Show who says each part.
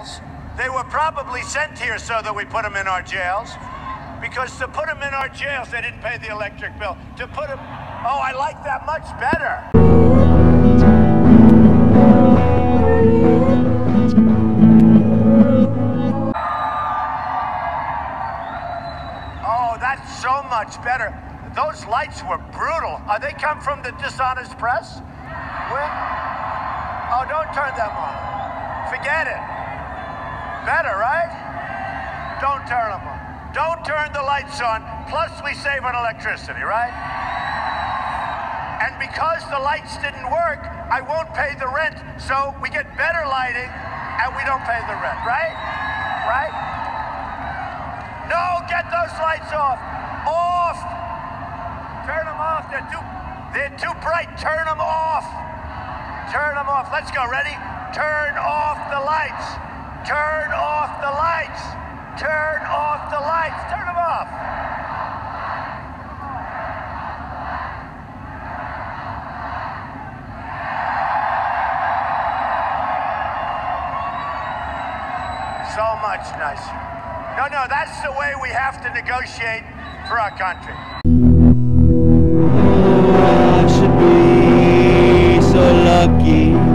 Speaker 1: jails. They were probably sent here so that we put them in our jails. Because to put them in our jails, they didn't pay the electric bill. To put them, oh, I like that much better. Oh, that's so much better. Those lights were brutal. Are they come from the dishonest press? Where? Oh, don't turn them on. Forget it. Better, right? Don't turn them on. Don't turn the lights on. Plus, we save on electricity, right? And because the lights didn't work, I won't pay the rent. So we get better lighting and we don't pay the rent, right? Right? No, get those lights off. Off. Turn them off. They're too they're too bright. Turn them off. Turn them off. Let's go. Ready? Turn off. Turn off the lights. Turn off the lights. Turn them off. So much nicer. No, no, that's the way we have to negotiate for our country.
Speaker 2: I should be so lucky.